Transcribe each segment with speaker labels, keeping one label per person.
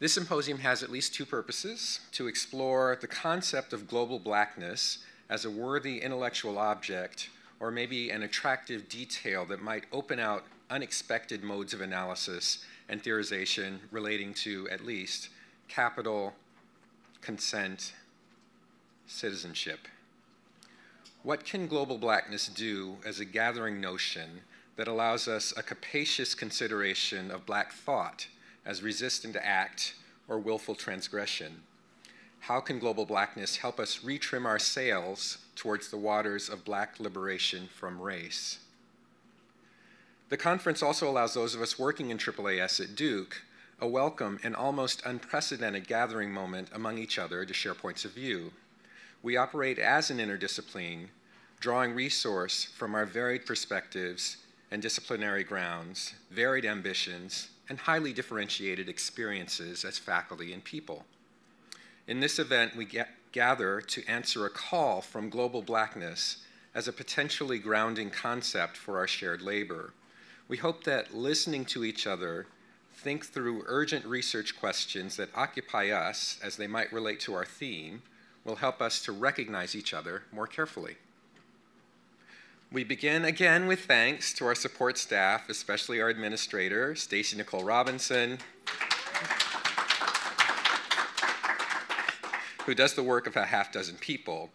Speaker 1: This symposium has at least two purposes to explore the concept of global blackness as a worthy intellectual object or maybe an attractive detail that might open out unexpected modes of analysis and theorization relating to at least capital, consent, citizenship. What can global blackness do as a gathering notion that allows us a capacious consideration of black thought as resistant to act or willful transgression? How can global blackness help us retrim our sails towards the waters of black liberation from race? The conference also allows those of us working in AAAS at Duke a welcome and almost unprecedented gathering moment among each other to share points of view. We operate as an interdiscipline, drawing resource from our varied perspectives and disciplinary grounds, varied ambitions, and highly differentiated experiences as faculty and people. In this event, we gather to answer a call from global blackness as a potentially grounding concept for our shared labor. We hope that listening to each other, think through urgent research questions that occupy us as they might relate to our theme, will help us to recognize each other more carefully. We begin again with thanks to our support staff, especially our administrator, Stacy Nicole Robinson, who does the work of a half dozen people.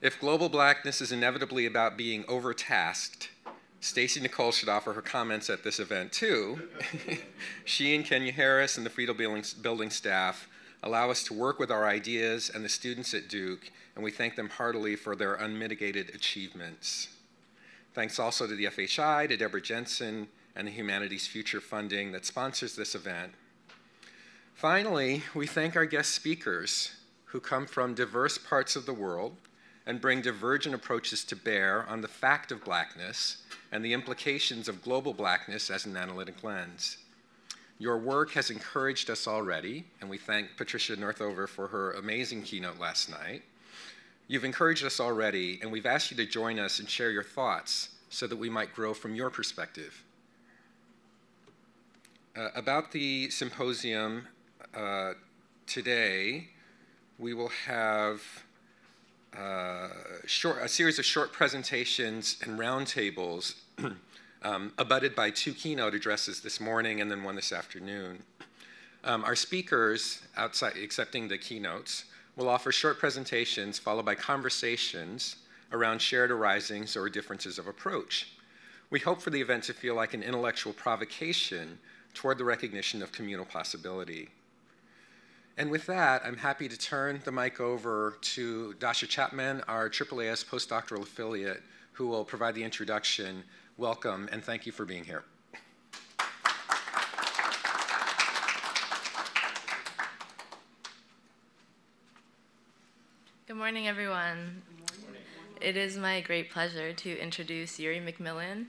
Speaker 1: If global blackness is inevitably about being overtasked, Stacy Nicole should offer her comments at this event too. she and Kenya Harris and the Friedl Building, building staff allow us to work with our ideas and the students at Duke, and we thank them heartily for their unmitigated achievements. Thanks also to the FHI, to Deborah Jenson, and the Humanities Future Funding that sponsors this event. Finally, we thank our guest speakers who come from diverse parts of the world and bring divergent approaches to bear on the fact of blackness and the implications of global blackness as an analytic lens. Your work has encouraged us already, and we thank Patricia Northover for her amazing keynote last night. You've encouraged us already, and we've asked you to join us and share your thoughts so that we might grow from your perspective. Uh, about the symposium uh, today, we will have uh, short, a series of short presentations and roundtables um, abutted by two keynote addresses this morning and then one this afternoon. Um, our speakers, outside accepting the keynotes, will offer short presentations followed by conversations around shared arisings or differences of approach. We hope for the event to feel like an intellectual provocation toward the recognition of communal possibility. And with that, I'm happy to turn the mic over to Dasha Chapman, our AAAS postdoctoral affiliate, who will provide the introduction. Welcome, and thank you for being here.
Speaker 2: Morning, everyone. Good morning. It is my great pleasure to introduce Uri McMillan,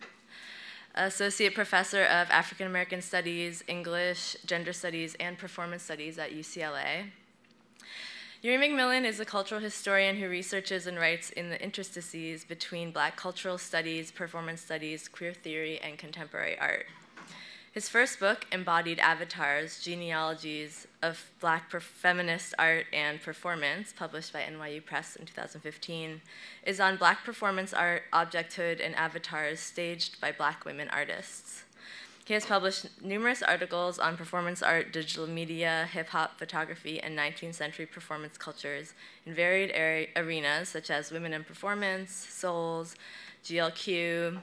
Speaker 2: Associate Professor of African American Studies, English, Gender Studies, and Performance Studies at UCLA. Uri McMillan is a cultural historian who researches and writes in the interstices between Black cultural studies, performance studies, queer theory, and contemporary art. His first book, Embodied Avatars Genealogies of Black Feminist Art and Performance, published by NYU Press in 2015, is on Black performance art, objecthood, and avatars staged by Black women artists. He has published numerous articles on performance art, digital media, hip hop, photography, and 19th century performance cultures in varied arenas such as women in performance, souls, GLQ,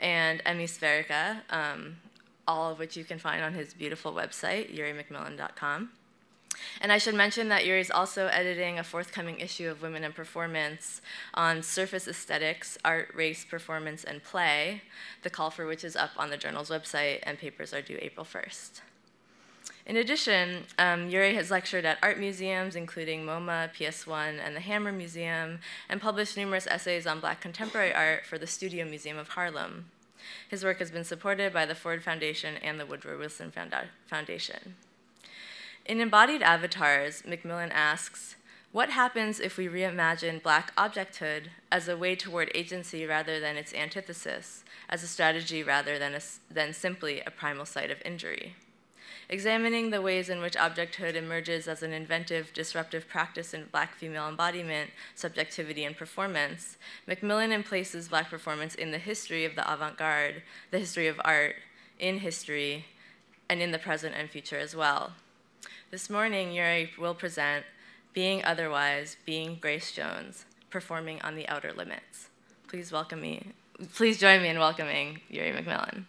Speaker 2: and e-misférica, um, all of which you can find on his beautiful website, urimcmillan.com. And I should mention that Uri is also editing a forthcoming issue of Women in Performance on surface aesthetics, art, race, performance, and play, the call for which is up on the journal's website, and papers are due April 1st. In addition, um, Uri has lectured at art museums, including MoMA, PS1, and the Hammer Museum, and published numerous essays on black contemporary art for the Studio Museum of Harlem. His work has been supported by the Ford Foundation and the Woodrow Wilson Foundation. In Embodied Avatars, McMillan asks, what happens if we reimagine black objecthood as a way toward agency rather than its antithesis, as a strategy rather than, a, than simply a primal site of injury? Examining the ways in which objecthood emerges as an inventive, disruptive practice in black female embodiment, subjectivity, and performance, McMillan emplaces black performance in the history of the avant garde, the history of art, in history, and in the present and future as well. This morning, Uri will present Being Otherwise, Being Grace Jones, performing on the outer limits. Please welcome me. Please join me in welcoming Uri McMillan.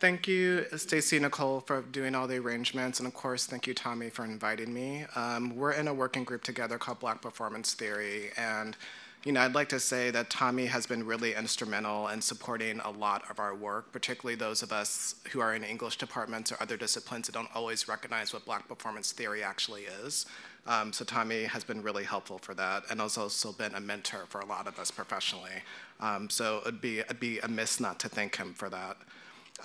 Speaker 3: Thank you, Stacy Nicole, for doing all the arrangements, and of course, thank you, Tommy, for inviting me. Um, we're in a working group together called Black Performance Theory, and you know, I'd like to say that Tommy has been really instrumental in supporting a lot of our work, particularly those of us who are in English departments or other disciplines that don't always recognize what Black performance theory actually is. Um, so Tommy has been really helpful for that, and has also been a mentor for a lot of us professionally. Um, so it'd be, it'd be amiss not to thank him for that.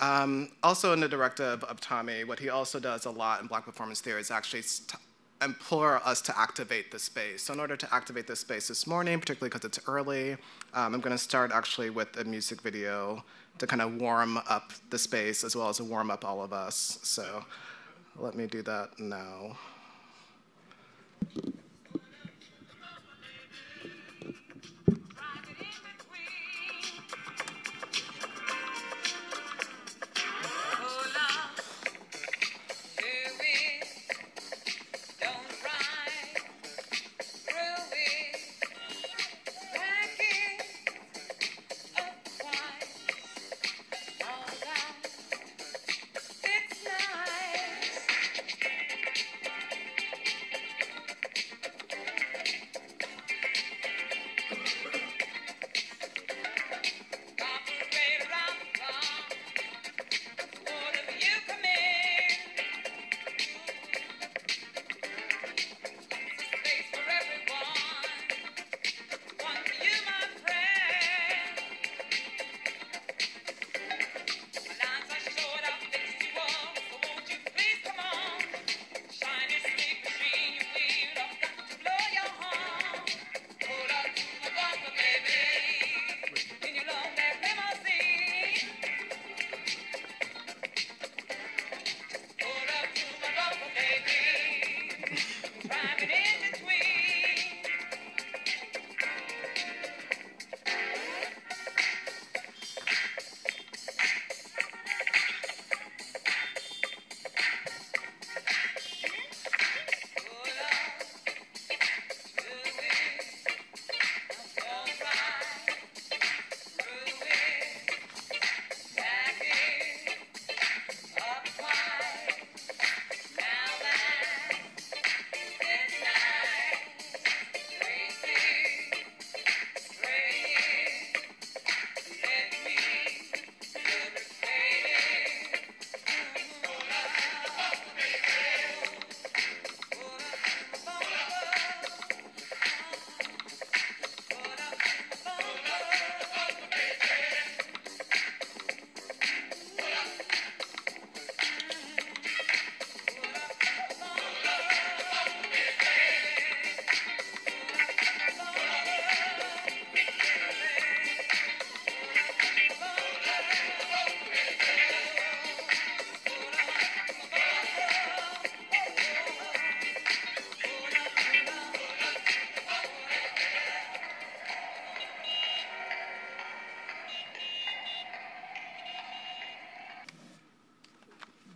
Speaker 3: Um, also in the directive of Tommy, what he also does a lot in Black Performance Theory is actually implore us to activate the space. So in order to activate this space this morning, particularly because it's early, um, I'm going to start actually with a music video to kind of warm up the space as well as warm up all of us. So let me do that now.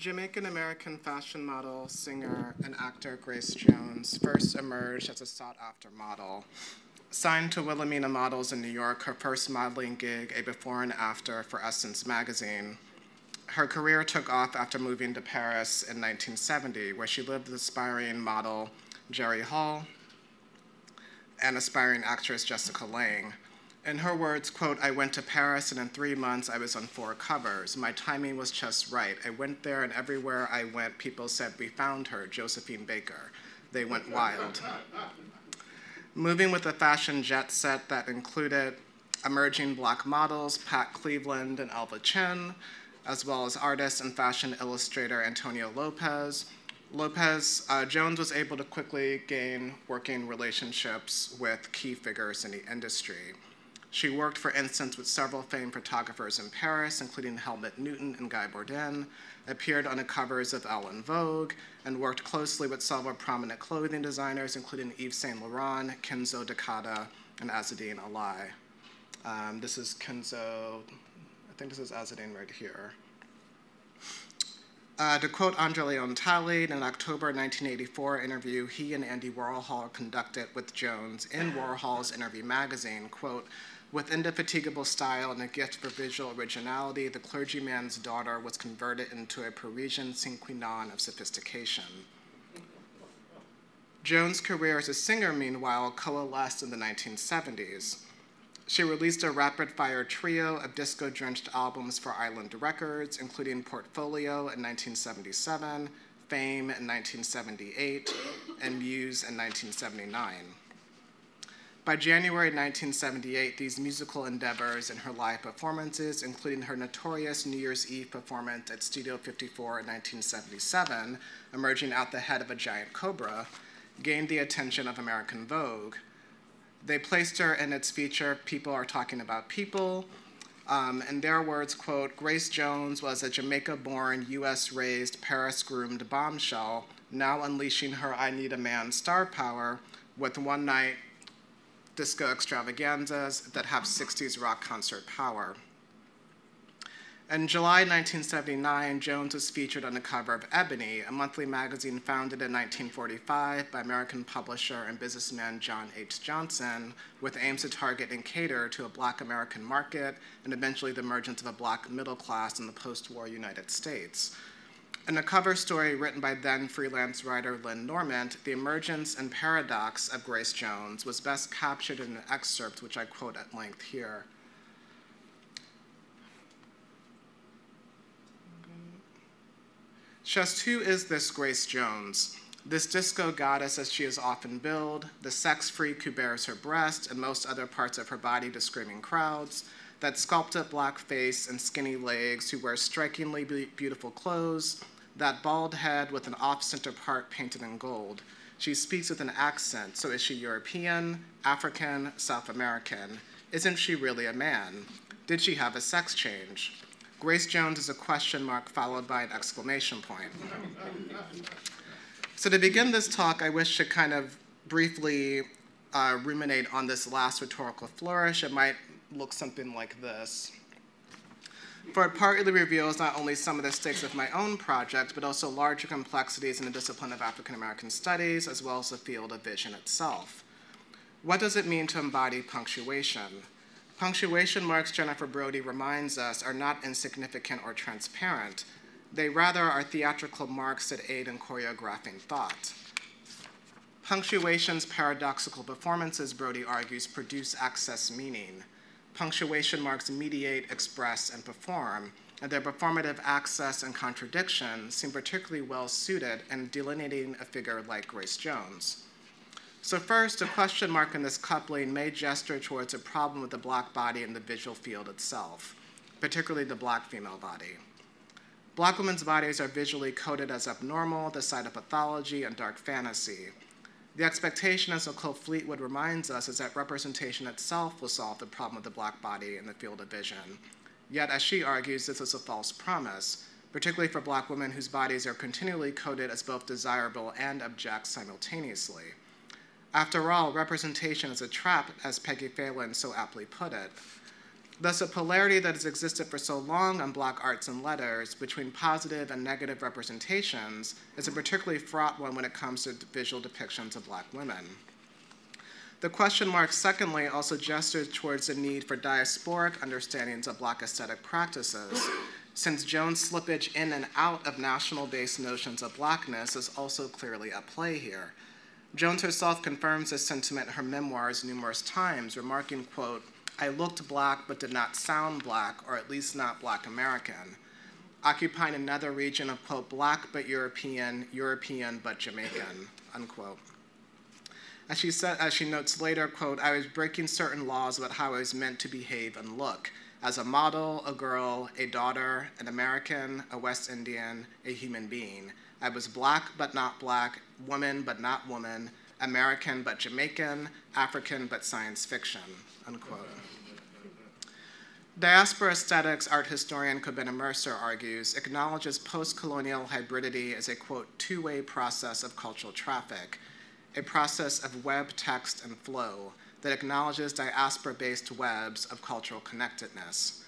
Speaker 3: Jamaican American fashion model, singer, and actor Grace Jones first emerged as a sought after model. Signed to Wilhelmina Models in New York, her first modeling gig, a before and after for Essence magazine. Her career took off after moving to Paris in 1970, where she lived with aspiring model Jerry Hall and aspiring actress Jessica Lange. In her words, quote, I went to Paris and in three months I was on four covers. My timing was just right. I went there and everywhere I went, people said, we found her, Josephine Baker. They went wild. Moving with a fashion jet set that included emerging black models, Pat Cleveland and Alva Chinn, as well as artist and fashion illustrator Antonio Lopez. Lopez, uh, Jones was able to quickly gain working relationships with key figures in the industry. She worked, for instance, with several famed photographers in Paris, including Helmut Newton and Guy Bourdin, appeared on the covers of Elle and Vogue, and worked closely with several prominent clothing designers, including Yves Saint Laurent, Kenzo Takada, and Azzedine Alaïa. Um, this is Kenzo, I think this is Azzedine right here. Uh, to quote Andre Leon Talley, in an October 1984 interview he and Andy Warhol conducted with Jones in Warhol's Interview magazine, quote, with indefatigable style and a gift for visual originality, the clergyman's daughter was converted into a Parisian sine qua non of sophistication. Jones' career as a singer, meanwhile, coalesced in the 1970s. She released a rapid fire trio of disco drenched albums for Island Records, including Portfolio in 1977, Fame in 1978, and Muse in 1979. By January 1978, these musical endeavors and her live performances, including her notorious New Year's Eve performance at Studio 54 in 1977, emerging out the head of a giant cobra, gained the attention of American Vogue, they placed her in its feature, People Are Talking About People. Um, in their words, quote, Grace Jones was a Jamaica born, US raised, Paris groomed bombshell, now unleashing her I Need a Man star power with one night disco extravaganzas that have 60s rock concert power. In July 1979, Jones was featured on the cover of Ebony, a monthly magazine founded in 1945 by American publisher and businessman John H. Johnson, with aims to target and cater to a black American market and eventually the emergence of a black middle class in the post war United States. In a cover story written by then freelance writer Lynn Norment, the emergence and paradox of Grace Jones was best captured in an excerpt which I quote at length here. Just who is this Grace Jones? This disco goddess, as she is often billed, the sex freak who bears her breast and most other parts of her body to screaming crowds, that sculpted black face and skinny legs who wears strikingly beautiful clothes, that bald head with an off center part painted in gold. She speaks with an accent, so is she European, African, South American? Isn't she really a man? Did she have a sex change? Grace Jones is a question mark followed by an exclamation point. so to begin this talk, I wish to kind of briefly uh, ruminate on this last rhetorical flourish. It might look something like this. For it partly reveals not only some of the stakes of my own project, but also larger complexities in the discipline of African American studies, as well as the field of vision itself. What does it mean to embody punctuation? Punctuation marks, Jennifer Brody reminds us, are not insignificant or transparent. They rather are theatrical marks that aid in choreographing thought. Punctuation's paradoxical performances, Brody argues, produce access meaning. Punctuation marks mediate, express, and perform, and their performative access and contradiction seem particularly well suited in delineating a figure like Grace Jones. So first, a question mark in this coupling may gesture towards a problem with the black body in the visual field itself, particularly the black female body. Black women's bodies are visually coded as abnormal, the site of pathology, and dark fantasy. The expectation, as Nicole Fleetwood reminds us, is that representation itself will solve the problem of the black body in the field of vision. Yet, as she argues, this is a false promise, particularly for black women whose bodies are continually coded as both desirable and abject simultaneously. After all, representation is a trap, as Peggy Phelan so aptly put it. Thus, a polarity that has existed for so long on Black arts and letters between positive and negative representations is a particularly fraught one when it comes to visual depictions of Black women. The question mark, secondly, also gestures towards the need for diasporic understandings of Black aesthetic practices, since Jones' slippage in and out of national based notions of Blackness is also clearly at play here. Jones herself confirms this sentiment in her memoirs numerous times, remarking, quote, I looked black but did not sound black, or at least not black American, occupying another region of, quote, black but European, European but Jamaican, unquote. As she, said, as she notes later, quote, I was breaking certain laws about how I was meant to behave and look as a model, a girl, a daughter, an American, a West Indian, a human being. I was black but not black, woman but not woman, American but Jamaican, African but science fiction, unquote. Diaspora aesthetics art historian Kobena Mercer argues acknowledges post colonial hybridity as a quote, two way process of cultural traffic, a process of web, text, and flow that acknowledges diaspora based webs of cultural connectedness.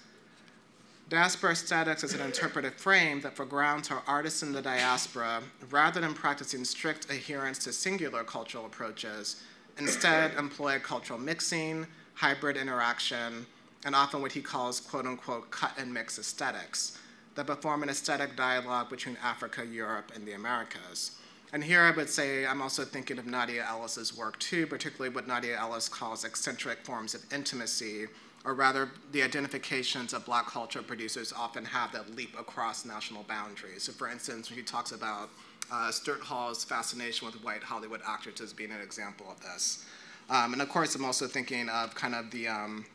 Speaker 3: Diaspora aesthetics is an interpretive frame that foregrounds our artists in the diaspora rather than practicing strict adherence to singular cultural approaches, instead, employ cultural mixing, hybrid interaction, and often what he calls quote unquote cut and mix aesthetics that perform an aesthetic dialogue between Africa, Europe, and the Americas. And here I would say I'm also thinking of Nadia Ellis's work too, particularly what Nadia Ellis calls eccentric forms of intimacy, or rather the identifications that black culture producers often have that leap across national boundaries. So for instance, when he talks about uh, Stuart Hall's fascination with white Hollywood actors as being an example of this. Um, and of course, I'm also thinking of kind of the um,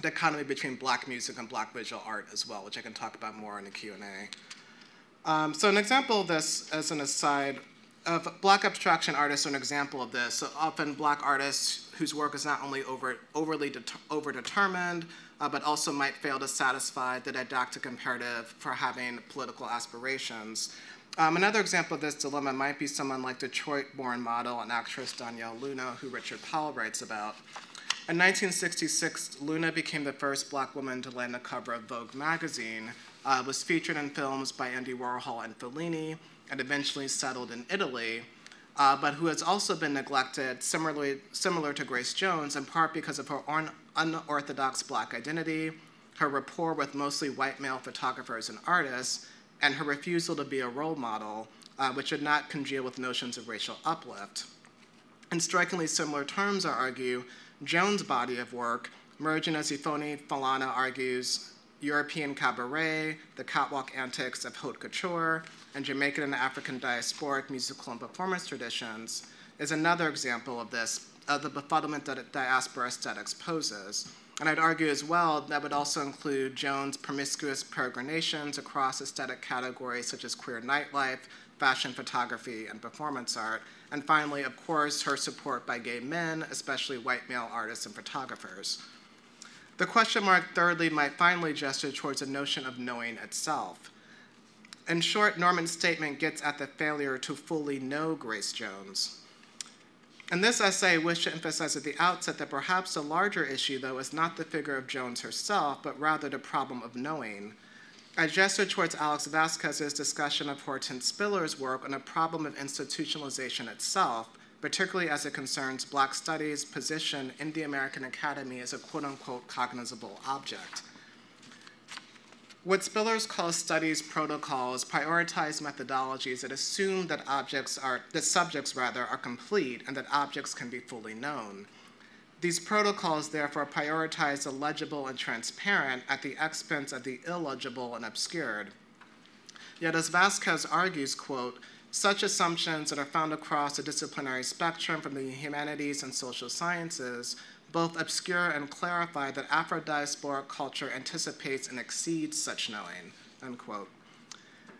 Speaker 3: dichotomy between black music and black visual art as well, which I can talk about more in the Q&A. Um, so an example of this, as an aside, of black abstraction artists are an example of this. So often black artists whose work is not only over, overly overdetermined, uh, but also might fail to satisfy the didactic imperative for having political aspirations. Um, another example of this dilemma might be someone like Detroit-born model and actress Donyale Luna, who Richard Powell writes about. In 1966, Luna became the first black woman to land the cover of Vogue magazine, uh, was featured in films by Andy Warhol and Fellini, and eventually settled in Italy, uh, but who has also been neglected, similarly, similar to Grace Jones, in part because of her un- unorthodox black identity, her rapport with mostly white male photographers and artists, and her refusal to be a role model, uh, which did not congeal with notions of racial uplift. In strikingly similar terms, I argue, Jones' body of work, merging as Ifeanyi Falana argues, European cabaret, the catwalk antics of haute couture, and Jamaican and African diasporic musical and performance traditions, is another example of this, of the befuddlement that diaspora aesthetics poses. And I'd argue as well that would also include Jones' promiscuous peregrinations across aesthetic categories such as queer nightlife, fashion photography, and performance art, and finally, of course, her support by gay men, especially white male artists and photographers. The question mark, thirdly, might finally gesture towards the notion of knowing itself. In short, Norment's statement gets at the failure to fully know Grace Jones. In this essay, I wish to emphasize at the outset that perhaps the larger issue, though, is not the figure of Jones herself, but rather the problem of knowing, I gesture towards Alex Vazquez's discussion of Hortense Spillers' work on the problem of institutionalization itself, particularly as it concerns Black studies' position in the American Academy as a quote unquote cognizable object. What Spillers calls studies protocols prioritize methodologies that assume that objects are, that subjects rather, are complete and that objects can be fully known. These protocols therefore prioritize the legible and transparent at the expense of the illegible and obscured. Yet as Vazquez argues, quote, such assumptions that are found across the disciplinary spectrum from the humanities and social sciences both obscure and clarify that Afro-diasporic culture anticipates and exceeds such knowing, unquote.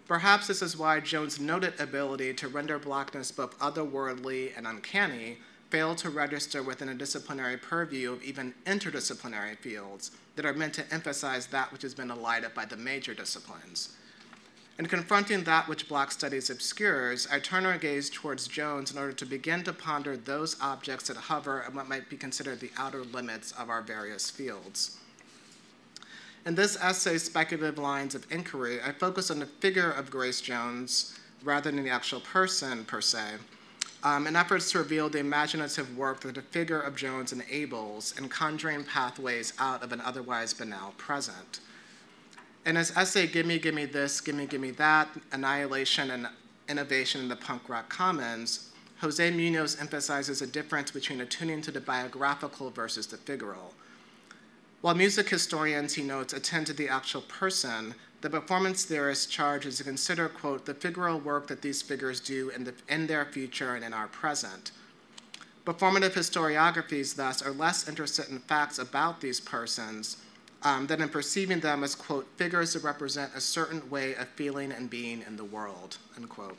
Speaker 3: Perhaps this is why Jones' noted ability to render blackness both otherworldly and uncanny fail to register within a disciplinary purview of even interdisciplinary fields that are meant to emphasize that which has been elided by the major disciplines. In confronting that which Black studies obscures, I turn our gaze towards Jones in order to begin to ponder those objects that hover at what might be considered the outer limits of our various fields. In this essay, Speculative Lines of Inquiry, I focus on the figure of Grace Jones rather than the actual person per se, um, in efforts to reveal the imaginative work that the figure of Jones enables in conjuring pathways out of an otherwise banal present. In his essay, Gimme, Gimme This, Gimme, Gimme That, Annihilation and Innovation in the Punk Rock Commons, Jose Munoz emphasizes a difference between attuning to the biographical versus the figural. While music historians, he notes, attend to the actual person, the performance theorists charge is to consider, quote, the figural work that these figures do in, the, in their future and in our present. Performative historiographies, thus, are less interested in facts about these persons um, than in perceiving them as, quote, figures that represent a certain way of feeling and being in the world, unquote.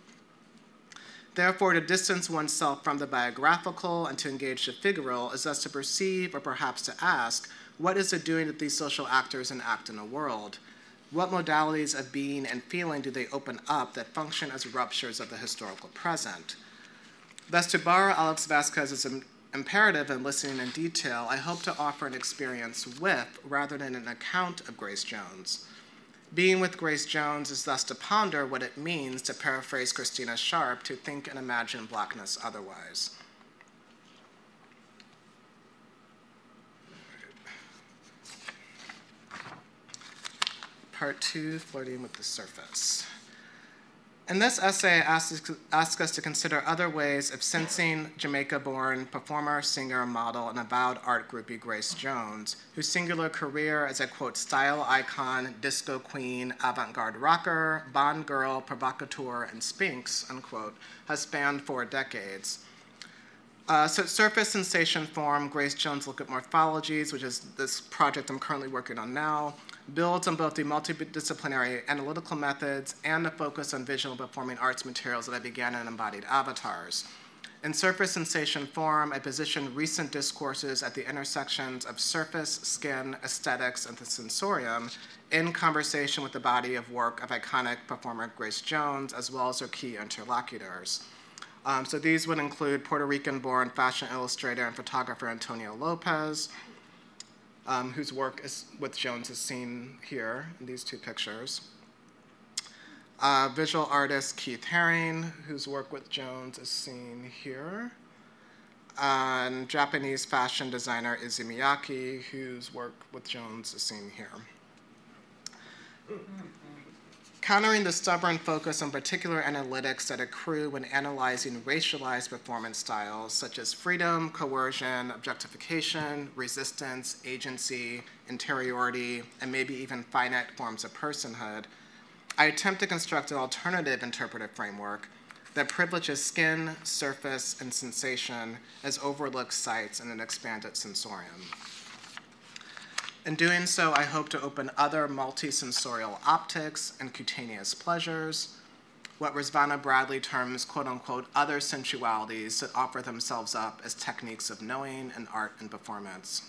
Speaker 3: Therefore, to distance oneself from the biographical and to engage the figural is thus to perceive or perhaps to ask What is it doing that these social actors enact in the world? What modalities of being and feeling do they open up that function as ruptures of the historical present? Thus, to borrow Alex Vazquez's imperative in listening in detail, I hope to offer an experience with rather than an account of Grace Jones. Being with Grace Jones is thus to ponder what it means, to paraphrase Christina Sharpe, to think and imagine blackness otherwise. Part two, flirting with the surface. In this essay, I ask, us to consider other ways of sensing Jamaica born performer, singer, model, and avowed art groupie Grace Jones, whose singular career as a quote, style icon, disco queen, avant garde rocker, Bond girl, provocateur, and sphinx, unquote, has spanned four decades. Uh, so, surface sensation form, Grace Jones Look at Morphologies, which is this project I'm currently working on now, builds on both the multidisciplinary analytical methods and the focus on visual performing arts materials that I began in embodied avatars. In surface sensation form, I position recent discourses at the intersections of surface, skin, aesthetics, and the sensorium in conversation with the body of work of iconic performer Grace Jones, as well as her key interlocutors. Um, so these would include Puerto Rican born fashion illustrator and photographer Antonio Lopez, um, whose work is, with Jones is seen here in these two pictures. Uh, visual artist Keith Haring, whose work with Jones is seen here. And Japanese fashion designer Issey Miyake, whose work with Jones is seen here. Countering the stubborn focus on particular analytics that accrue when analyzing racialized performance styles such as freedom, coercion, objectification, resistance, agency, interiority, and maybe even finite forms of personhood, I attempt to construct an alternative interpretive framework that privileges skin, surface, and sensation as overlooked sites in an expanded sensorium. In doing so, I hope to open other multisensorial optics and cutaneous pleasures, what Rizvana Bradley terms quote unquote other sensualities that offer themselves up as techniques of knowing in art and performance.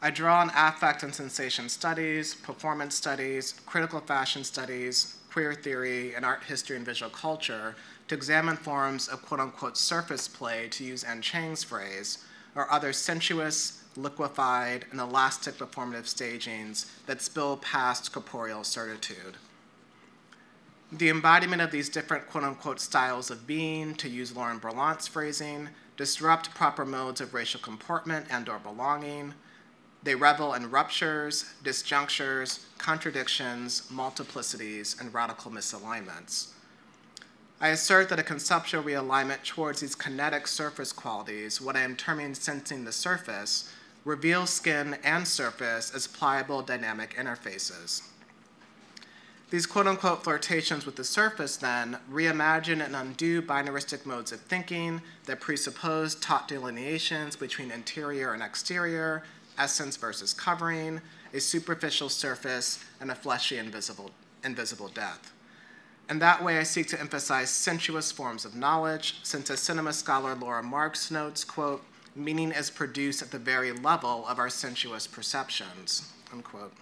Speaker 3: I draw on affect and sensation studies, performance studies, critical fashion studies, queer theory, and art history and visual culture to examine forms of quote unquote surface play, to use Anne Cheng's phrase, or other sensuous, liquefied, and elastic performative stagings that spill past corporeal certitude. The embodiment of these different quote unquote styles of being, to use Lauren Berlant's phrasing, disrupt proper modes of racial comportment and or belonging. They revel in ruptures, disjunctures, contradictions, multiplicities, and radical misalignments. I assert that a conceptual realignment towards these kinetic surface qualities, what I am terming sensing the surface, reveal skin and surface as pliable dynamic interfaces. These quote unquote flirtations with the surface then reimagine and undo binaristic modes of thinking that presuppose taut delineations between interior and exterior, essence versus covering, a superficial surface, and a fleshy invisible, invisible depth. And that way, I seek to emphasize sensuous forms of knowledge, since as cinema scholar Laura Marks notes, quote, meaning is produced at the very level of our sensuous perceptions, unquote.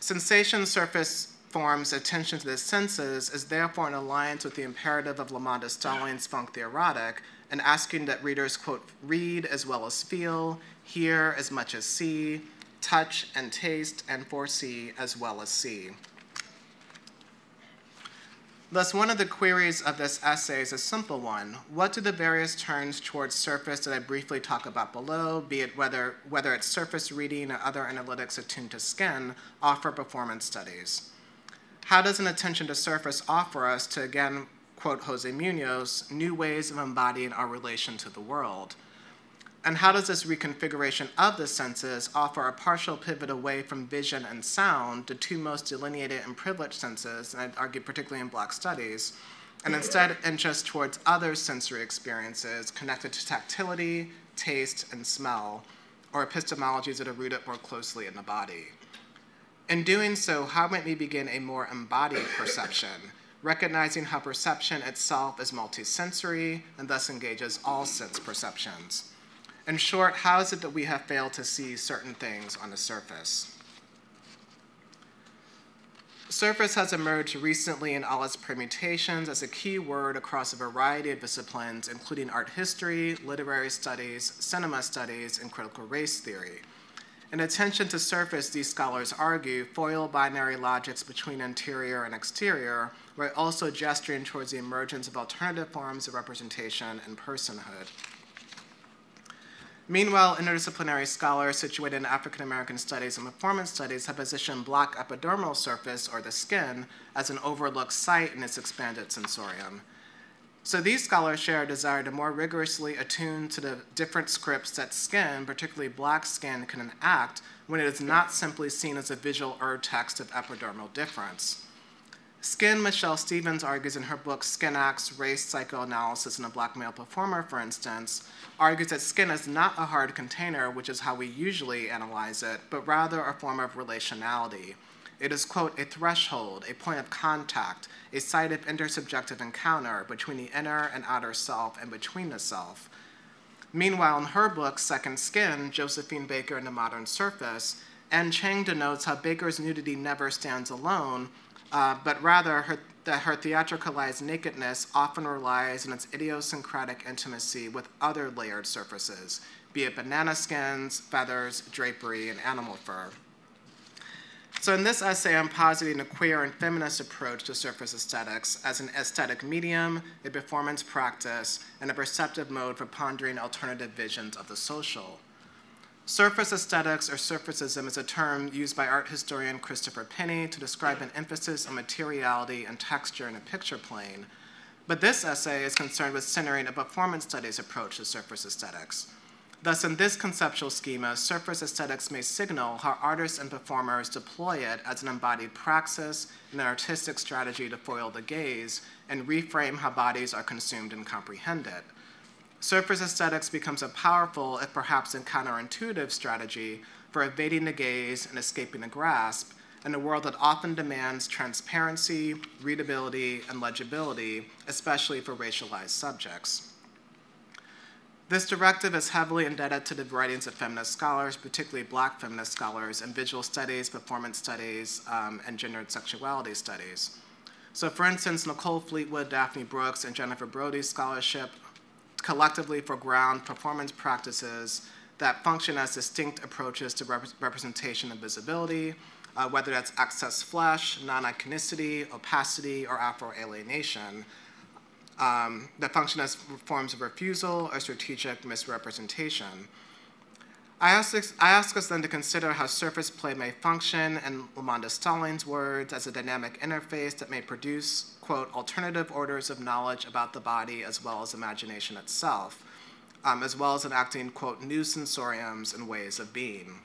Speaker 3: Sensation surface forms attention to the senses is therefore in alliance with the imperative of LaMonda Stallings' funk the erotic and asking that readers, quote, read as well as feel, hear as much as see, touch and taste and foresee as well as see. Thus, one of the queries of this essay is a simple one. What do the various turns towards surface that I briefly talk about below, be it whether, whether it's surface reading or other analytics attuned to skin, offer performance studies? How does an attention to surface offer us to, again, quote Jose Munoz, new ways of embodying our relation to the world? And how does this reconfiguration of the senses offer a partial pivot away from vision and sound, the two most delineated and privileged senses, and I'd argue particularly in Black studies, and instead interest towards other sensory experiences connected to tactility, taste, and smell, or epistemologies that are rooted more closely in the body? In doing so, how might we begin a more embodied perception, recognizing how perception itself is multisensory and thus engages all sense perceptions? In short, how is it that we have failed to see certain things on the surface? Surface has emerged recently in all its permutations as a key word across a variety of disciplines, including art history, literary studies, cinema studies, and critical race theory. In attention to surface, these scholars argue, foil binary logics between interior and exterior, while also gesturing towards the emergence of alternative forms of representation and personhood. Meanwhile, interdisciplinary scholars situated in African American studies and performance studies have positioned black epidermal surface, or the skin, as an overlooked site in its expanded sensorium. So these scholars share a desire to more rigorously attune to the different scripts that skin, particularly black skin, can enact when it is not simply seen as a visual ur text of epidermal difference. Skin, Michelle Stephens argues in her book Skin Acts, Race, Psychoanalysis, and a Black Male Performer, for instance, argues that skin is not a hard container, which is how we usually analyze it, but rather a form of relationality. It is, quote, a threshold, a point of contact, a site of intersubjective encounter between the inner and outer self and between the self. Meanwhile, in her book, Second Skin Josephine Baker and the Modern Surface, Anne Cheng denotes how Baker's nudity never stands alone, uh, but rather her, that her theatricalized nakedness often relies on its idiosyncratic intimacy with other layered surfaces, be it banana skins, feathers, drapery, and animal fur. So in this essay, I'm positing a queer and feminist approach to surface aesthetics as an aesthetic medium, a performance practice, and a perceptive mode for pondering alternative visions of the social. Surface aesthetics or surfacism is a term used by art historian Christopher Penny to describe an emphasis on materiality and texture in a picture plane. But this essay is concerned with centering a performance studies approach to surface aesthetics. Thus, in this conceptual schema, surface aesthetics may signal how artists and performers deploy it as an embodied praxis and an artistic strategy to foil the gaze and reframe how bodies are consumed and comprehended. Surface aesthetics becomes a powerful, if perhaps counterintuitive, strategy for evading the gaze and escaping the grasp in a world that often demands transparency, readability, and legibility, especially for racialized subjects. This directive is heavily indebted to the writings of feminist scholars, particularly black feminist scholars, in visual studies, performance studies, um, and gendered sexuality studies. So, for instance, Nicole Fleetwood, Daphne Brooks, and Jennifer Brody's scholarship collectively for ground performance practices that function as distinct approaches to rep- representation and visibility, uh, whether that's excess flesh, non iconicity, opacity, or Afro alienation um, that function as forms of refusal or strategic misrepresentation. I ask, I ask, us then to consider how surface play may function, in LaMonda Stallings' words, as a dynamic interface that may produce, quote, alternative orders of knowledge about the body as well as imagination itself, um, as well as enacting, quote, new sensoriums and ways of being.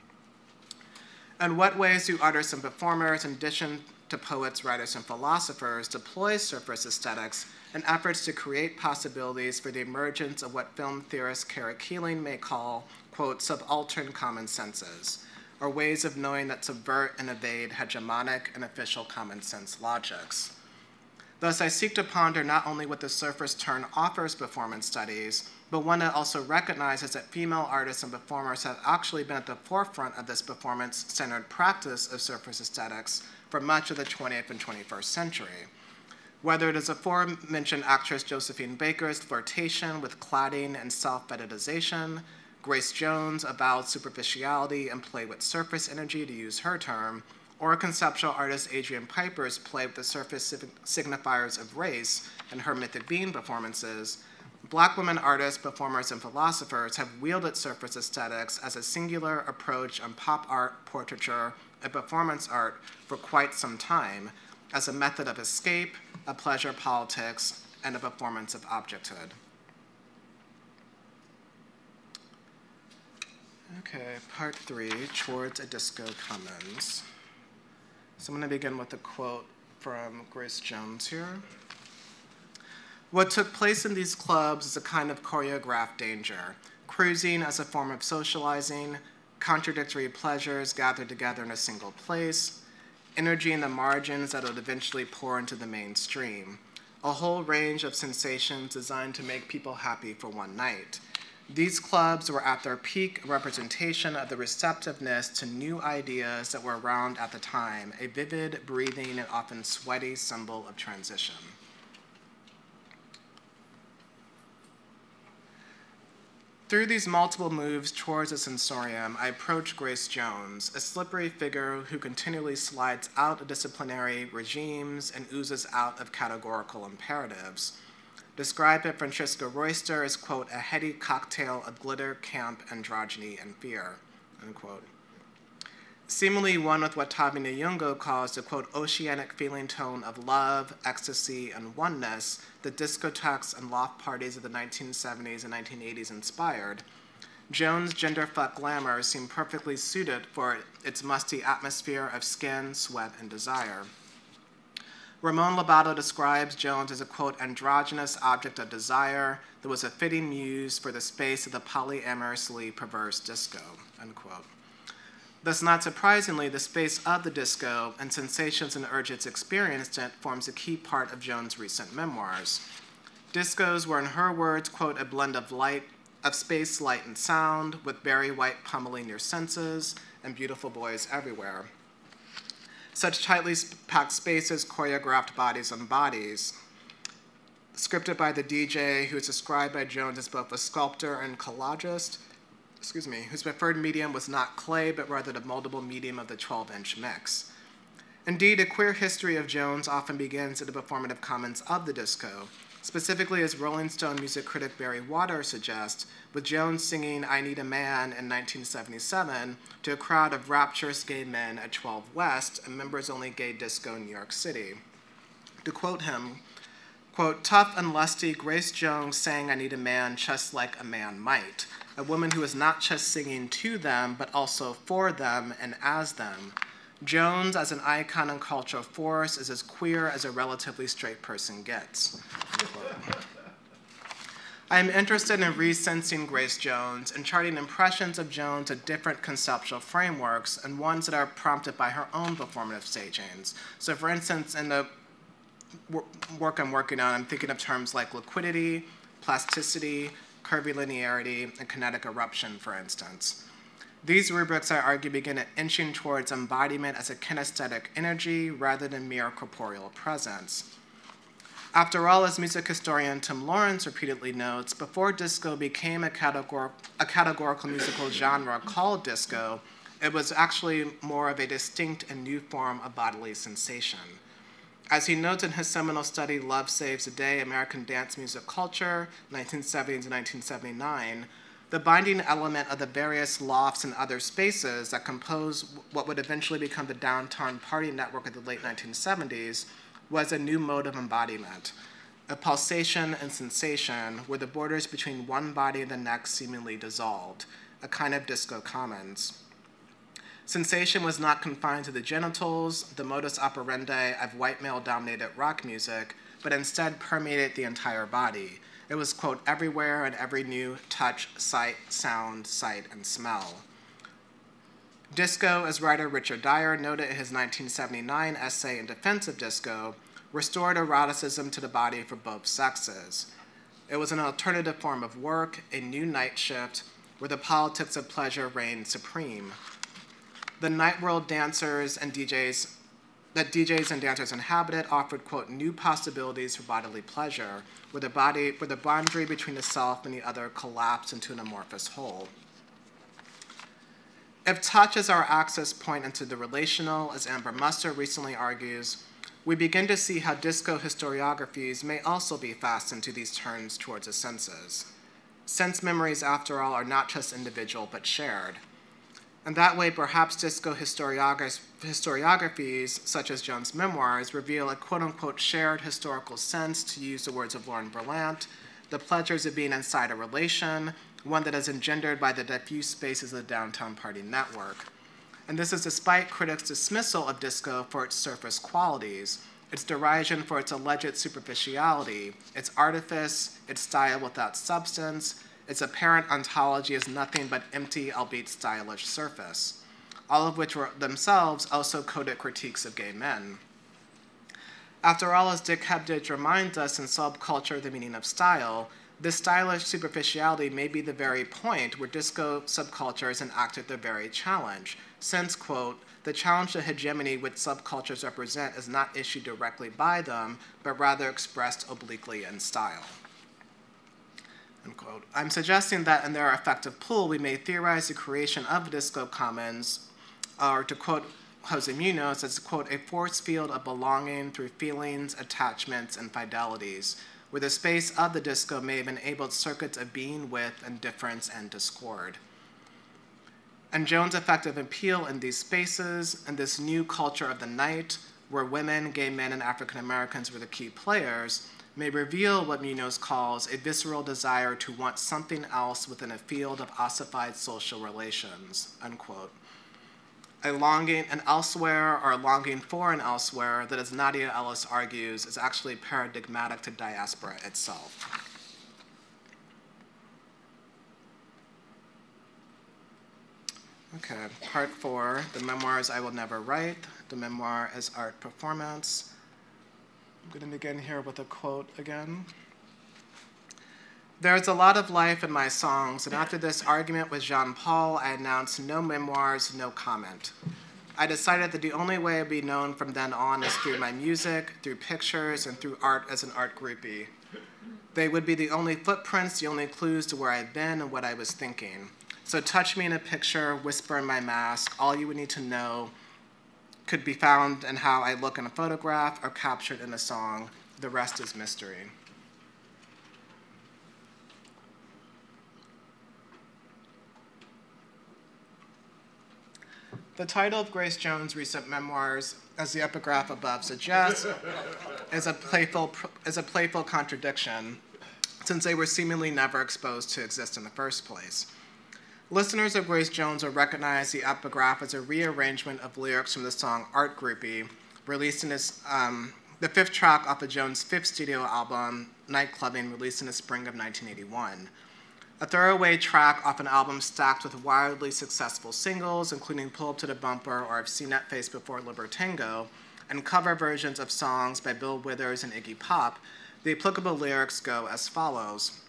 Speaker 3: In what ways do artists and performers, in addition to poets, writers, and philosophers, deploys surface aesthetics and efforts to create possibilities for the emergence of what film theorist Kara Keeling may call, quote, subaltern common senses, or ways of knowing that subvert and evade hegemonic and official common sense logics. Thus, I seek to ponder not only what the surface turn offers performance studies, but one that also recognizes that female artists and performers have actually been at the forefront of this performance centered practice of surface aesthetics for much of the 20th and 21st century. Whether it is aforementioned actress Josephine Baker's flirtation with cladding and self fetishization, Grace Jones' avowed superficiality and play with surface energy, to use her term, or conceptual artist Adrian Piper's play with the surface signifiers of race in her Mythic Being performances, Black women artists, performers, and philosophers have wielded surface aesthetics as a singular approach on pop art, portraiture, and performance art for quite some time as a method of escape, a pleasure politics, and a performance of objecthood. Okay, part three, towards a disco commons. So I'm going to begin with a quote from Grace Jones here. What took place in these clubs is a kind of choreographed danger, cruising as a form of socializing, contradictory pleasures gathered together in a single place, energy in the margins that would eventually pour into the mainstream. A whole range of sensations designed to make people happy for one night. These clubs were at their peak representation of the receptiveness to new ideas that were around at the time, a vivid, breathing, and often sweaty symbol of transition. Through these multiple moves towards a sensorium, I approach Grace Jones, a slippery figure who continually slides out of disciplinary regimes and oozes out of categorical imperatives. Described by Francesca Royster as, quote, a heady cocktail of glitter, camp, androgyny, and fear, unquote. Seemingly one with what Tavi Nyong'o calls the, quote, oceanic feeling tone of love, ecstasy, and oneness that discotheques and loft parties of the 1970s and 1980s inspired, Jones' genderfuck glamour seemed perfectly suited for its musty atmosphere of skin, sweat, and desire. Ramon Lobato describes Jones as a quote androgynous object of desire that was a fitting muse for the space of the polymorphously perverse disco, unquote. Thus, not surprisingly, the space of the disco and sensations and urges experienced it forms a key part of Jones' recent memoirs. Discos were, in her words, quote, a blend of light, of space, light, and sound, with Barry White pummeling your senses and beautiful boys everywhere. Such tightly packed spaces choreographed bodies on bodies. Scripted by the DJ, who is described by Jones as both a sculptor and collagist, excuse me, whose preferred medium was not clay, but rather the moldable medium of the 12 inch mix. Indeed, a queer history of Jones often begins at the performative commons of the disco, specifically as Rolling Stone music critic Barry Walters suggests, with Jones singing I Need a Man in 1977 to a crowd of rapturous gay men at 12 West, a members only gay disco in New York City. To quote him, quote, tough and lusty, Grace Jones sang I Need a Man just like a man might a woman who is not just singing to them, but also for them and as them. Jones, as an icon and cultural force, is as queer as a relatively straight person gets. I am interested in resensing Grace Jones and charting impressions of Jones at different conceptual frameworks and ones that are prompted by her own performative stagings. So, for instance, in the work I'm working on, I'm thinking of terms like liquidity, plasticity, curvilinearity, and kinetic eruption, for instance. These rubrics, I argue, begin inching towards embodiment as a kinesthetic energy rather than mere corporeal presence. After all, as music historian Tim Lawrence repeatedly notes, before disco became a, categor- a categorical musical genre called disco, it was actually more of a distinct and new form of bodily sensation. As he notes in his seminal study, Love Saves the Day American Dance Music Culture, 1970 to 1979, the binding element of the various lofts and other spaces that compose what would eventually become the downtown party network of the late 1970s was a new mode of embodiment, a pulsation and sensation where the borders between one body and the next seemingly dissolved, a kind of disco commons. Sensation was not confined to the genitals, the modus operandi of white male dominated rock music, but instead permeated the entire body. It was, quote, everywhere and every new touch, sight, sound, sight, and smell. Disco, as writer Richard Dyer noted in his 1979 essay in defense of disco, restored eroticism to the body for both sexes. It was an alternative form of work, a new night shift, where the politics of pleasure reigned supreme the night world dancers and DJs that DJs and dancers inhabited offered, quote, new possibilities for bodily pleasure, where the body, where the boundary between the self and the other collapsed into an amorphous whole. If touch is our access point into the relational, as Amber Musser recently argues, we begin to see how disco historiographies may also be fastened to these turns towards the senses. Sense memories, after all, are not just individual but shared. And that way, perhaps disco historiographies, such as Jones' memoirs, reveal a quote unquote shared historical sense, to use the words of Lauren Berlant, the pleasures of being inside a relation, one that is engendered by the diffuse spaces of the downtown party network. And this is despite critics' dismissal of disco for its surface qualities, its derision for its alleged superficiality, its artifice, its style without substance, its apparent ontology is nothing but empty, albeit stylish surface, all of which were themselves also coded critiques of gay men. After all, as Dick Hebdige reminds us in Subculture, The Meaning of Style, This stylish superficiality may be the very point where disco subcultures enacted their very challenge, since, quote, the challenge to hegemony which subcultures represent is not issued directly by them, but rather expressed obliquely in style. Unquote. I'm suggesting that in their effective pull, we may theorize the creation of disco commons, or to quote Jose Munoz, as quote, a force field of belonging through feelings, attachments, and fidelities, where the space of the disco may have enabled circuits of being with and difference and discord. And Jones' effective appeal in these spaces and this new culture of the night, where women, gay men, and African Americans were the key players, may reveal what Munoz calls a visceral desire to want something else within a field of ossified social relations, unquote. A longing, an elsewhere or a longing for an elsewhere that, as Nadia Ellis argues, is actually paradigmatic to diaspora itself. Okay, part four, the memoirs I will never write, the memoir as art performance. I'm going to begin here with a quote again. There's a lot of life in my songs, and after this argument with Jean Paul, I announced no memoirs, no comment. I decided that the only way I'd be known from then on is through my music, through pictures, and through art as an art groupie. They would be the only footprints, the only clues to where I'd been and what I was thinking. So touch me in a picture, whisper in my mask, all you would need to know could be found in how I look in a photograph or captured in a song. The rest is mystery. The title of Grace Jones' recent memoirs, as the epigraph above suggests, is a playful, is a playful contradiction, since they were seemingly never exposed to exist in the first place. Listeners of Grace Jones will recognize the epigraph as a rearrangement of lyrics from the song Art Groupie, released in um, the fifth track off of Jones' fifth studio album, Nightclubbing, released in the spring of 1981. A throwaway track off an album stacked with wildly successful singles, including Pull Up to the Bumper or I've Seen That Face Before Libertango, and cover versions of songs by Bill Withers and Iggy Pop, the applicable lyrics go as follows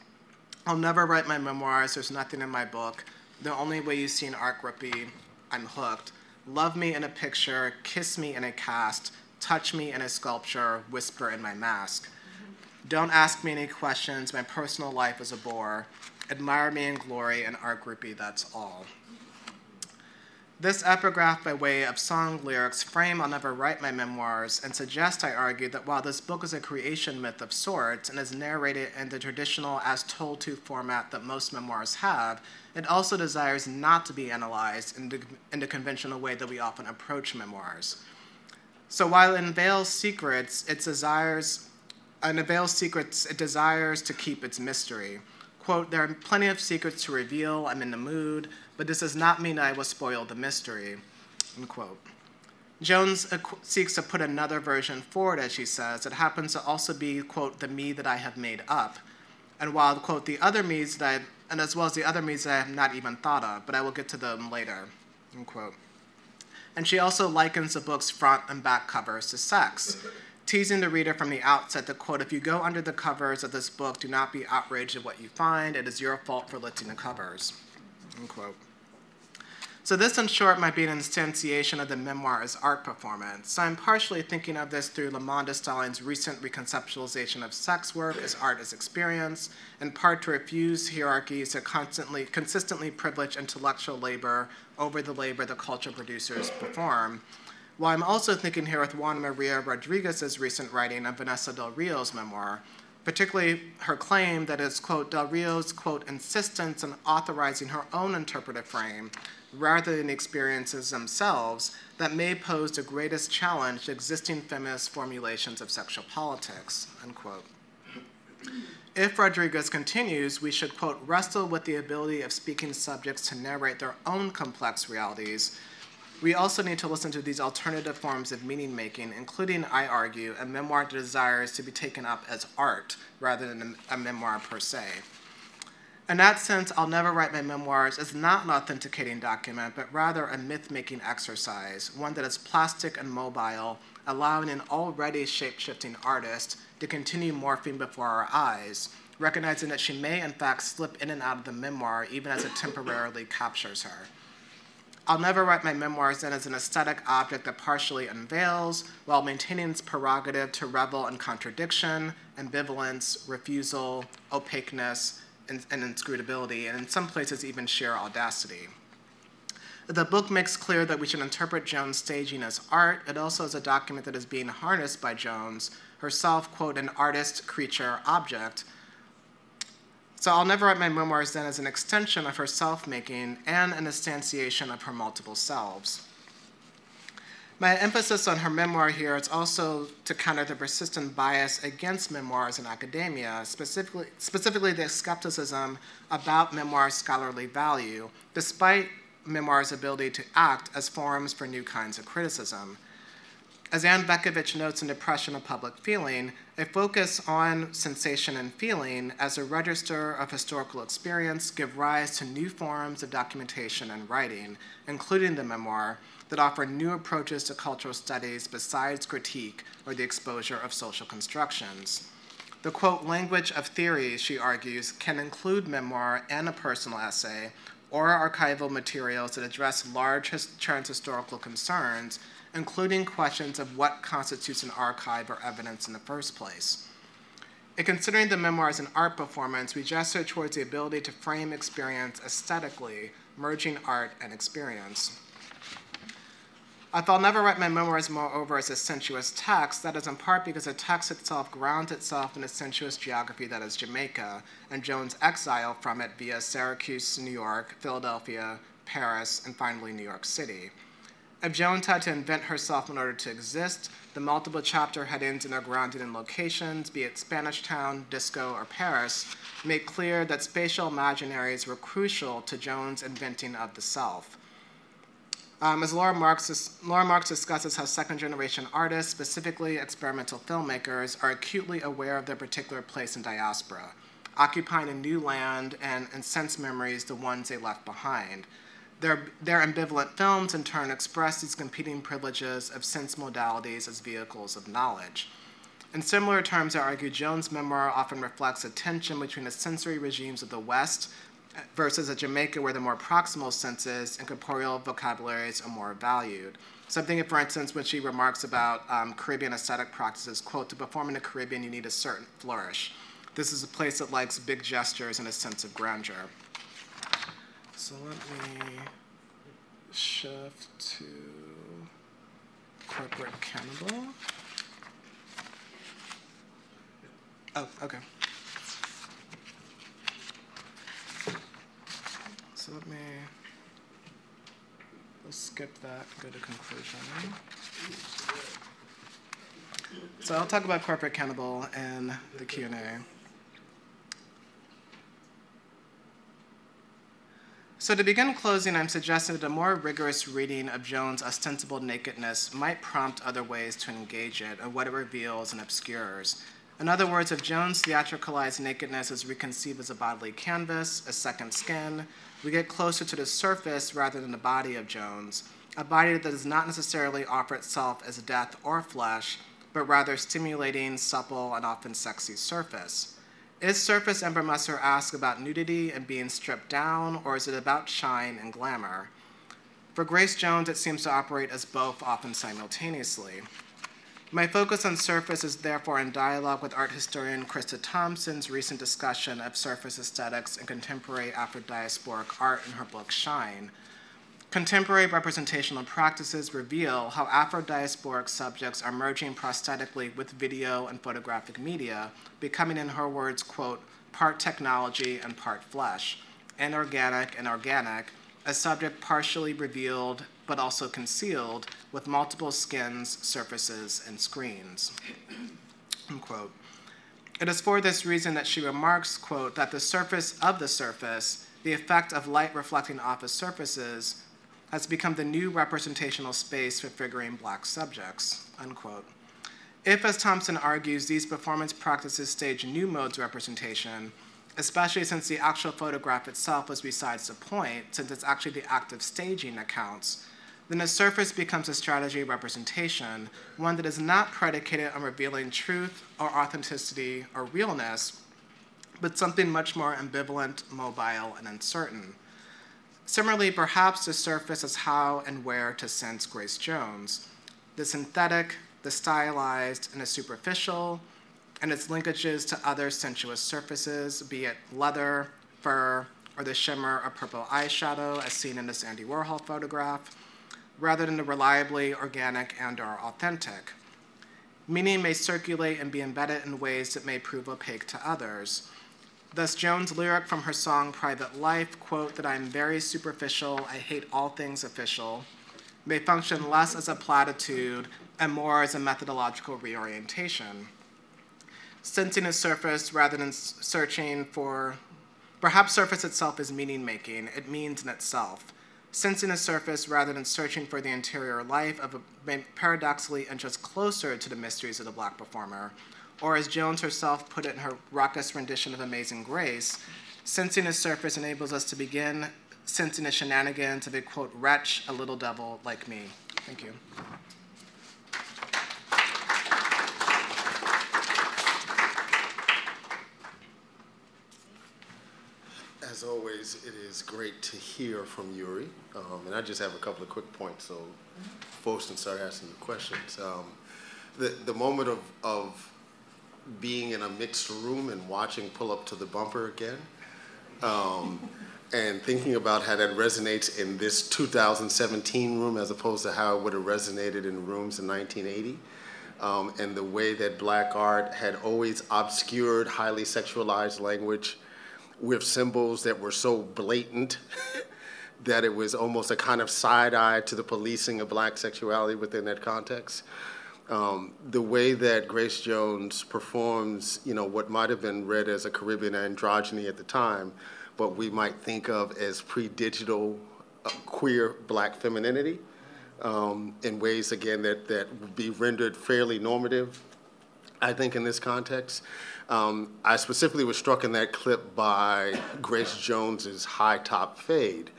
Speaker 3: I'll never write my memoirs, there's nothing in my book. The only way you see an art grippy, I'm hooked. Love me in a picture, kiss me in a cast, touch me in a sculpture, whisper in my mask. Don't ask me any questions, my personal life is a bore. Admire me in glory, and art groupie, that's all. This epigraph by way of song lyrics frame I'll never write my memoirs and suggest, I argue, that while this book is a creation myth of sorts and is narrated in the traditional as told to format that most memoirs have, it also desires not to be analyzed in the, in the conventional way that we often approach memoirs. So while it unveils secrets, it desires, unveils secrets, it desires to keep its mystery. Quote, there are plenty of secrets to reveal, I'm in the mood, but this does not mean I will spoil the mystery, unquote. Jones seeks to put another version forward, as she says. It happens to also be, quote, the me that I have made up. And while, quote, the other me's that I, and as well as the other me's that I have not even thought of, but I will get to them later, unquote. And she also likens the book's front and back covers to sex, teasing the reader from the outset that, quote, if you go under the covers of this book, do not be outraged at what you find. It is your fault for lifting the covers, unquote. So this, in short, might be an instantiation of the memoir as art performance. So I'm partially thinking of this through LaMonda Stallings' recent reconceptualization of sex work as art as experience, in part to refuse hierarchies that constantly, consistently privilege intellectual labor over the labor the culture producers perform. While I'm also thinking here with Juana Maria Rodriguez's recent writing of Vanessa Del Rio's memoir, particularly her claim that it's, quote, Del Rio's, quote, insistence on authorizing her own interpretive frame rather than the experiences themselves that may pose the greatest challenge to existing feminist formulations of sexual politics, unquote. If Rodriguez continues, we should, quote, wrestle with the ability of speaking subjects to narrate their own complex realities. We also need to listen to these alternative forms of meaning making, including, I argue, a memoir that desires to be taken up as art rather than a memoir per se. In that sense, I'll Never Write My Memoirs is not an authenticating document, but rather a myth making exercise, one that is plastic and mobile, allowing an already shape-shifting artist to continue morphing before our eyes, recognizing that she may in fact slip in and out of the memoir even as it temporarily captures her. I'll never write my memoirs then as an aesthetic object that partially unveils while maintaining its prerogative to revel in contradiction, ambivalence, refusal, opaqueness, and, and inscrutability, and in some places even sheer audacity. The book makes clear that we should interpret Jones' staging as art. It also is a document that is being harnessed by Jones, herself, quote, an artist, creature, object, so I'll never write my memoirs then as an extension of her self making and an instantiation of her multiple selves. My emphasis on her memoir here is also to counter the persistent bias against memoirs in academia, specifically, specifically the skepticism about memoir's scholarly value, despite memoir's ability to act as forums for new kinds of criticism. As Ann Cvetkovich notes in Depression of Public Feeling, a focus on sensation and feeling as a register of historical experience give rise to new forms of documentation and writing, including the memoir, that offer new approaches to cultural studies besides critique or the exposure of social constructions. The quote, language of theory, she argues, can include memoir and a personal essay or archival materials that address large transhistorical concerns including questions of what constitutes an archive or evidence in the first place. In considering the memoir as an art performance, we gesture towards the ability to frame experience aesthetically, merging art and experience. I'll never write my memoirs, moreover, as a sensuous text, that is in part because the text itself grounds itself in a sensuous geography that is Jamaica, and Jones' exile from it via Syracuse, New York, Philadelphia, Paris, and finally New York City. If Jones had to invent herself in order to exist, the multiple chapter headings and their grounded in locations, be it Spanish Town, Disco, or Paris, make clear that spatial imaginaries were crucial to Jones' inventing of the self. Um, as Laura Marks, Laura discusses how second generation artists, specifically experimental filmmakers, are acutely aware of their particular place in diaspora, occupying a new land and, and sense memories the ones they left behind. Their, their ambivalent films, in turn, express these competing privileges of sense modalities as vehicles of knowledge. In similar terms, I argue Jones' memoir often reflects a tension between the sensory regimes of the West versus a Jamaica where the more proximal senses and corporeal vocabularies are more valued. Something, for instance, when she remarks about um, Caribbean aesthetic practices, quote, to perform in the Caribbean, you need a certain flourish. This is a place that likes big gestures and a sense of grandeur. So let me shift to corporate cannibal. Oh, okay. So let me let's skip that, go to conclusion. So I'll talk about corporate cannibal and the Q&A. So to begin closing, I'm suggesting that a more rigorous reading of Jones' ostensible nakedness might prompt other ways to engage it and what it reveals and obscures. In other words, if Jones' theatricalized nakedness is reconceived as a bodily canvas, a second skin, we get closer to the surface rather than the body of Jones, a body that does not necessarily offer itself as death or flesh, but rather stimulating, supple, and often sexy surface. Is Surface Amber Musser ask about nudity and being stripped down, or is it about shine and glamour? For Grace Jones, it seems to operate as both, often simultaneously. My focus on surface is therefore in dialogue with art historian Krista Thompson's recent discussion of surface aesthetics and contemporary Afro-diasporic art in her book Shine, Contemporary representational practices reveal how Afro-diasporic subjects are merging prosthetically with video and photographic media, becoming, in her words, quote, part technology and part flesh, inorganic and organic, a subject partially revealed but also concealed with multiple skins, surfaces, and screens, unquote. It is for this reason that she remarks, quote, that the surface of the surface, the effect of light reflecting off of surfaces, has become the new representational space for figuring black subjects, unquote. If, as Thompson argues, these performance practices stage new modes of representation, especially since the actual photograph itself was besides the point, since it's actually the act of staging that counts, then a surface becomes a strategy of representation, one that is not predicated on revealing truth or authenticity or realness, but something much more ambivalent, mobile, and uncertain. Similarly, perhaps the surface is how and where to sense Grace Jones. The synthetic, the stylized, and the superficial, and its linkages to other sensuous surfaces, be it leather, fur, or the shimmer of purple eyeshadow as seen in this Andy Warhol photograph, rather than the reliably organic and or authentic. Meaning may circulate and be embedded in ways that may prove opaque to others. Thus, Jones' lyric from her song Private Life, quote, that I am very superficial, I hate all things official, may function less as a platitude and more as a methodological reorientation. Sensing a surface rather than searching for, perhaps surface itself is meaning making, it means in itself sensing a surface rather than searching for the interior life of a paradoxically inches closer to the mysteries of the black performer. Or as Jones herself put it in her raucous rendition of Amazing Grace, sensing a surface enables us to begin sensing the shenanigans of a quote wretch, a little devil like me. Thank you.
Speaker 4: As always, it is great to hear from Uri. Um, and I just have a couple of quick points so folks can start asking the questions. Um, the, the moment of, of being in a mixed room and watching Pull Up to the Bumper again, um, and thinking about how that resonates in this 2017 room as opposed to how it would have resonated in rooms in 1980. Um, and the way that black art had always obscured highly sexualized language with symbols that were so blatant that it was almost a kind of side eye to the policing of black sexuality within that context. Um, the way that Grace Jones performs, you know, what might have been read as a Caribbean androgyny at the time, but we might think of as pre-digital uh, queer black femininity um, in ways, again, that, that would be rendered fairly normative, I think, in this context. Um, I specifically was struck in that clip by Grace Jones's high top fade.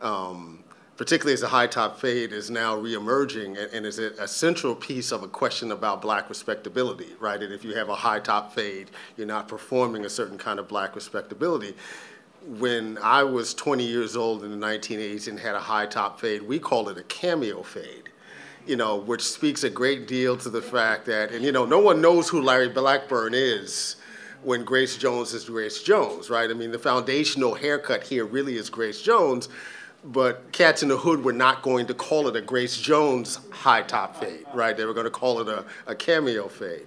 Speaker 4: Um, particularly as the high top fade is now reemerging and, and is a, central piece of a question about black respectability, right? And if you have a high top fade, you're not performing a certain kind of black respectability. When I was 20 years old in the 1980s and had a high top fade, we called it a cameo fade you know, which speaks a great deal to the fact that, and you know, no one knows who Larry Blackmon is when Grace Jones is Grace Jones, right? I mean, the foundational haircut here really is Grace Jones, but Cats in the Hood were not going to call it a Grace Jones high top fade, right? They were going to call it a, a cameo fade.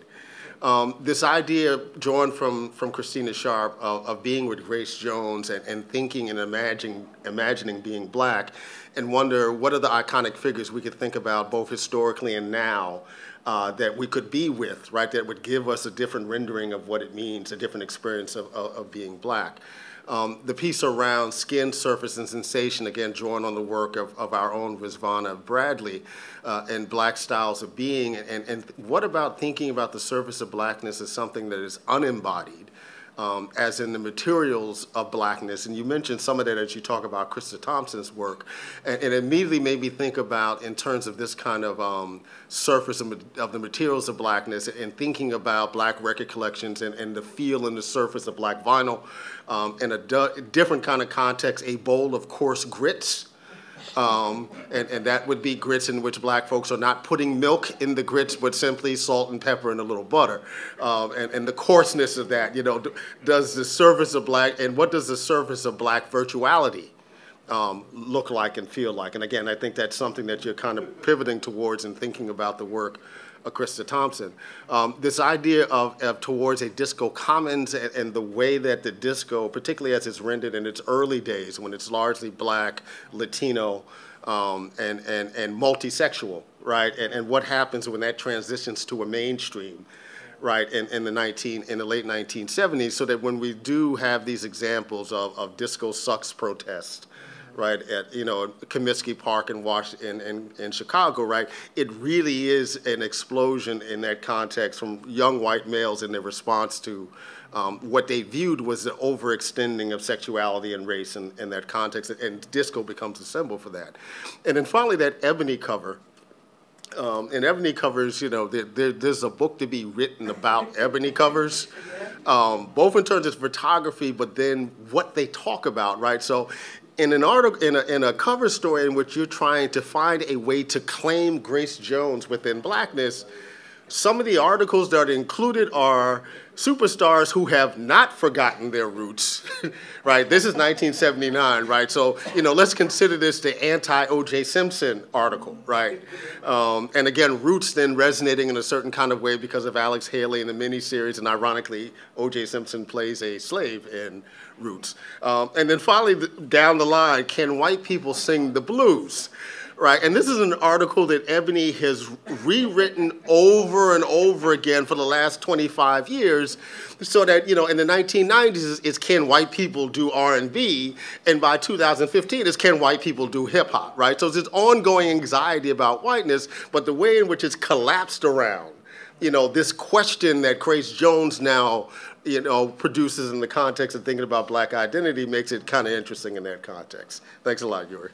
Speaker 4: Um, this idea drawn from, from Christina Sharpe of, of being with Grace Jones and, and thinking and imagining, imagining being black and wonder what are the iconic figures we could think about both historically and now uh, that we could be with, right, that would give us a different rendering of what it means, a different experience of, of, of being black. Um, the piece around skin surface and sensation, again, drawing on the work of, of our own Rizvana Bradley uh, and Black Styles of Being. And, and what about thinking about the surface of blackness as something that is unembodied, um, as in the materials of blackness. And you mentioned some of that as you talk about Krista Thompson's work. And it immediately made me think about, in terms of this kind of um, surface of, of, the materials of blackness, and thinking about black record collections and, and the feel and the surface of black vinyl. Um, in a different kind of context, a bowl of coarse grits um, and, and that would be grits in which black folks are not putting milk in the grits, but simply salt and pepper and a little butter. Um, and, and the coarseness of that, you know, does the surface of black, and what does the surface of black virtuality um, look like and feel like? And again, I think that's something that you're kind of pivoting towards and thinking about the work Krista Thompson. Um, this idea of, of, towards a disco commons and, and, the way that the disco, particularly as it's rendered in its early days when it's largely black, Latino, um, and, and, and multi-sexual, right? And, and what happens when that transitions to a mainstream, right, in, in, the 19, in the late 1970s, so that when we do have these examples of, of disco sucks protest, right, at, you know, Comiskey Park in Washington, in, in, in Chicago, right, it really is an explosion in that context from young white males in their response to um, what they viewed was the overextending of sexuality and race in, in that context, and disco becomes a symbol for that. And then finally, that ebony cover, um, and ebony covers, you know, there, there, there's a book to be written about ebony covers, um, both in terms of photography, but then what they talk about, right? So, in an article, in a, in a cover story in which you're trying to find a way to claim Grace Jones within blackness, some of the articles that are included are superstars who have not forgotten their roots, right? This is 1979, right? So, you know, let's consider this the anti-O.J. Simpson article, right? Um, and again, roots then resonating in a certain kind of way because of Alex Haley in the miniseries, and ironically, O.J. Simpson plays a slave in Roots. Um, and then finally, down the line, can white people sing the blues? right? And this is an article that Ebony has rewritten over and over again for the last 25 years, so that you know in the 1990s it's can white people do R&B, and by 2015 it's can white people do hip hop, right? So it's this ongoing anxiety about whiteness, but the way in which it's collapsed around, you know, this question that Grace Jones now you know, produces in the context of thinking about black identity makes it kind of interesting in that context. Thanks a lot, Uri.